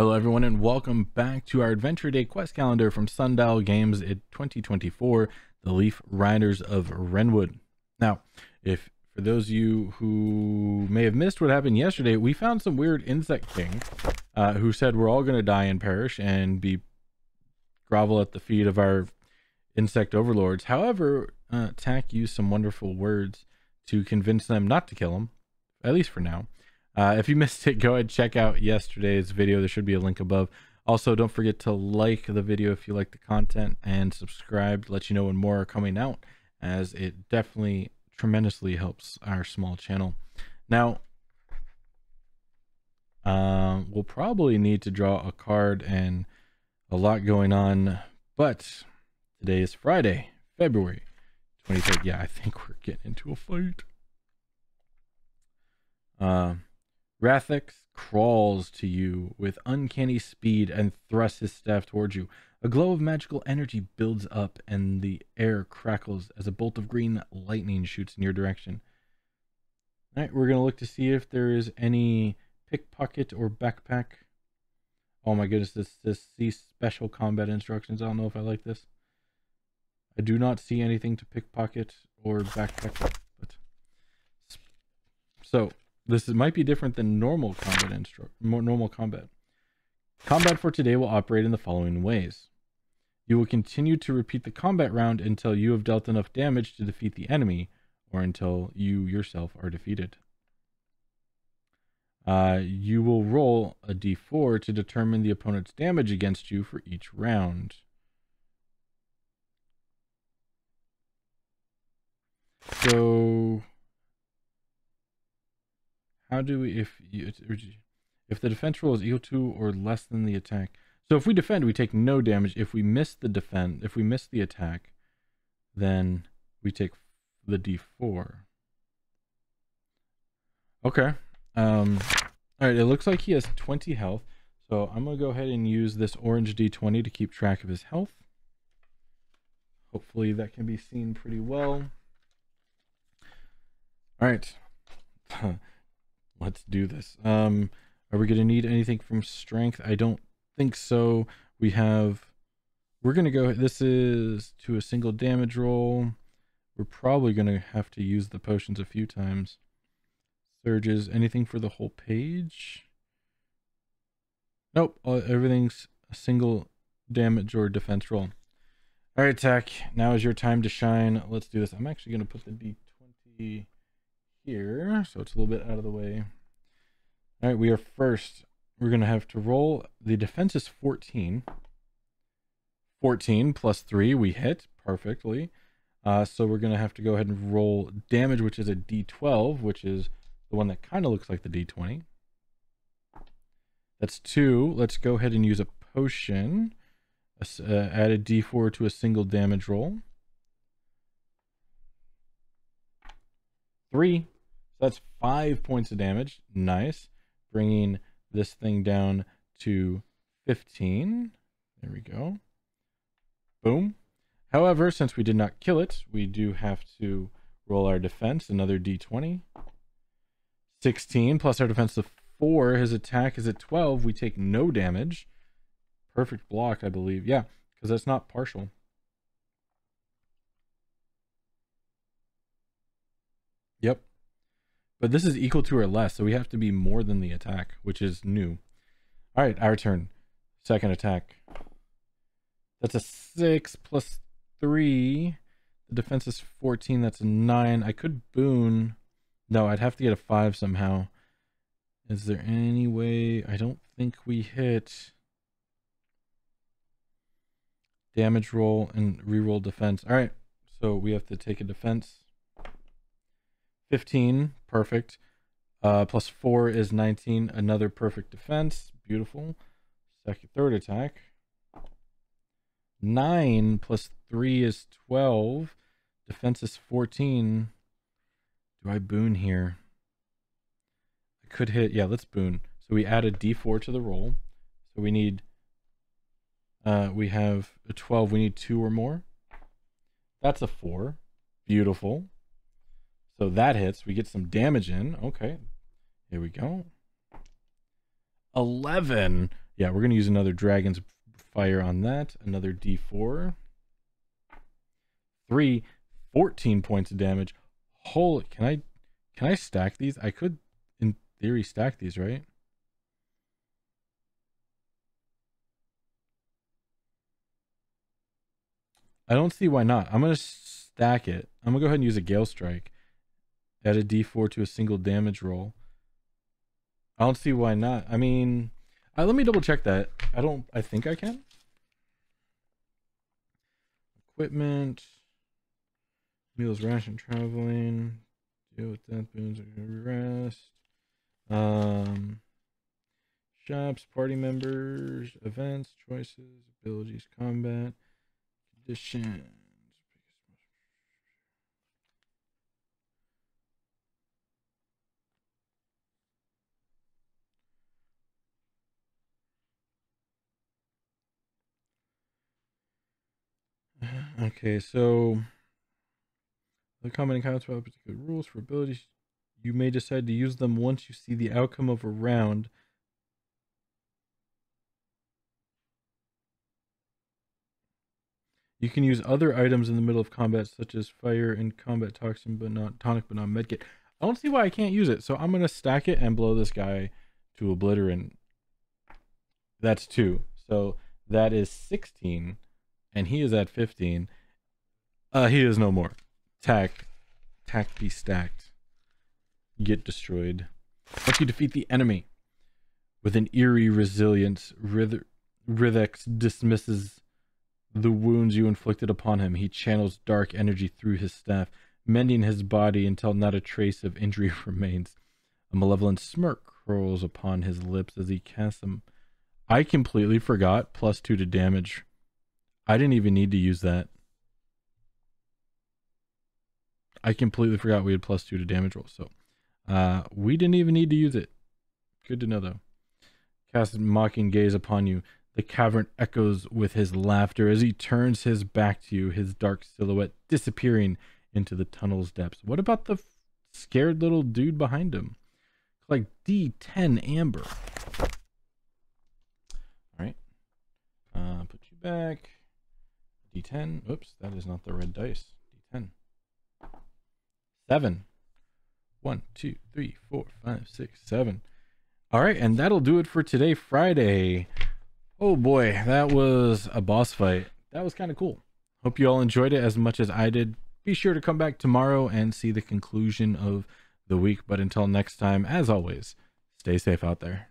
Hello, everyone, and welcome back to our Adventure Day quest calendar from Sundial Games in 2024, The Leaf Riders of Wrenwood. Now, if for those of you who may have missed what happened yesterday, we found some weird insect king uh, who said we're all going to die and perish and be grovel at the feet of our insect overlords. However, uh, Tak used some wonderful words to convince them not to kill him, at least for now. Uh, if you missed it, go ahead and check out yesterday's video. There should be a link above. Also, don't forget to like the video if you like the content and subscribe to let you know when more are coming out, as it definitely tremendously helps our small channel. Now, um, we'll probably need to draw a card and a lot going on, but today is Friday, February 23rd. Yeah, I think we're getting into a fight. Um, Rathix crawls to you with uncanny speed and thrusts his staff towards you. A glow of magical energy builds up, and the air crackles as a bolt of green lightning shoots in your direction. All right, we're going to look to see if there is any pickpocket or backpack. Oh my goodness, this this these special combat instructions. I don't know if I like this. I do not see anything to pickpocket or backpack. But so this might be different than normal combat instru- normal combat. Combat for today will operate in the following ways. You will continue to repeat the combat round until you have dealt enough damage to defeat the enemy, or until you yourself are defeated. Uh, you will roll a d4 to determine the opponent's damage against you for each round. So how do we, if you, if the defense roll is equal to or less than the attack? So if we defend, we take no damage. If we miss the defend, if we miss the attack, then we take the d4. Okay. Um, all right. It looks like he has 20 health. So I'm going to go ahead and use this orange d20 to keep track of his health. Hopefully that can be seen pretty well. All right. let's do this. Um, are we going to need anything from strength? I don't think so. We have, we're going to go, this is to a single damage roll. We're probably going to have to use the potions a few times. Surges, anything for the whole page? Nope, everything's a single damage or defense roll. All right, Tech, now is your time to shine. Let's do this. I'm actually going to put the D20 here, so it's a little bit out of the way. All right, we are first. We're going to have to roll. The defense is 14. 14 plus 3, we hit perfectly. Uh, so we're going to have to go ahead and roll damage, which is a d12, which is the one that kind of looks like the d20. That's 2. Let's go ahead and use a potion. Uh, add a d4 to a single damage roll. Three. So that's five points of damage. Nice. Bringing this thing down to 15. There we go. Boom. However, since we did not kill it, we do have to roll our defense, another d20. 16 plus our defense of 4. His attack is at 12. We take no damage. Perfect block, I believe. Yeah, because that's not partial. Yep. But this is equal to or less, so we have to be more than the attack, which is new. All right, our turn. Second attack. That's a 6 plus 3. The defense is 14. That's a 9. I could boon. No, I'd have to get a 5 somehow. Is there any way? I don't think we hit. Damage roll and reroll defense. All right, so we have to take a defense. 15, perfect. Uh, plus 4 is 19, another perfect defense. Beautiful. Second, third attack. 9 plus 3 is 12. Defense is 14. Do I boon here? I could hit. Yeah, let's boon. So we add a d4 to the roll. So we need. Uh, we have a 12. We need two or more. That's a 4. Beautiful. So that hits. We get some damage in. Okay. Here we go. 11. Yeah, we're going to use another Dragon's Fire on that. Another D4. Three, 14 points of damage. Holy, can I, can I stack these? I could, in theory, stack these, right? I don't see why not. I'm going to stack it. I'm going to go ahead and use a Gale Strike. Add a d4 to a single damage roll. I don't see why not. I mean, uh, let me double check that. I don't, I think I can. Equipment. Meals, ration, traveling. Deal with death boons, rest. Um, shops, party members, events, choices, abilities, combat, conditions. Okay, so the common encounters about particular rules for abilities. You may decide to use them once you see the outcome of a round. You can use other items in the middle of combat, such as fire and combat toxin, but not tonic, but not medkit. I don't see why I can't use it, so I'm gonna stack it and blow this guy to obliterate. That's two, so that is 16 and he is at 15. Uh, he is no more. Tak, Tak be stacked. Get destroyed. Once you defeat the enemy with an eerie resilience, Rith- Rithex dismisses the wounds you inflicted upon him. He channels dark energy through his staff, mending his body until not a trace of injury remains. A malevolent smirk curls upon his lips as he casts him. I completely forgot plus two to damage I didn't even need to use that. I completely forgot we had plus two to damage roll, so uh, we didn't even need to use it. Good to know, though. Casts mocking gaze upon you. The cavern echoes with his laughter as he turns his back to you, his dark silhouette disappearing into the tunnel's depths. What about the scared little dude behind him? Like D10 Amber. All right. Uh, put you back. D10. Oops, that is not the red dice. D10. Seven. One, two, three, four, five, six, seven. All right, and that'll do it for today, Friday. Oh boy, that was a boss fight. That was kind of cool. Hope you all enjoyed it as much as I did. Be sure to come back tomorrow and see the conclusion of the week. But until next time, as always, stay safe out there.